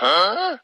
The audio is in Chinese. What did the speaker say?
Huh?